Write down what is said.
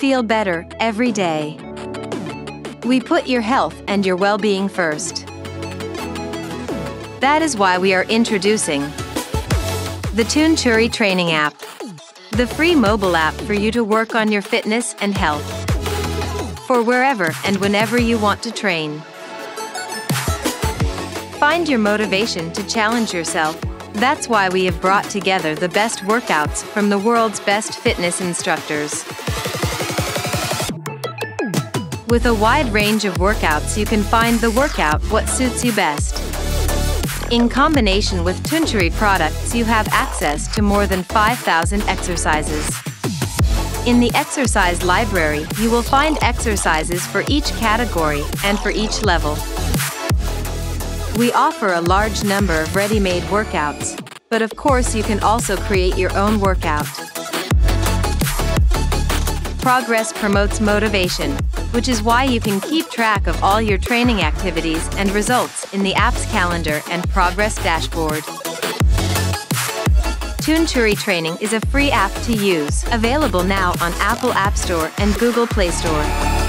feel better every day. We put your health and your well-being first. That is why we are introducing the Tunturi Training app, the free mobile app for you to work on your fitness and health for wherever and whenever you want to train. Find your motivation to challenge yourself. That's why we have brought together the best workouts from the world's best fitness instructors. With a wide range of workouts, you can find the workout what suits you best. In combination with Tunturi products, you have access to more than 5,000 exercises. In the exercise library, you will find exercises for each category and for each level. We offer a large number of ready-made workouts, but of course you can also create your own workout. Progress promotes motivation, which is why you can keep track of all your training activities and results in the app's calendar and progress dashboard. Tunturi Training is a free app to use, available now on Apple App Store and Google Play Store.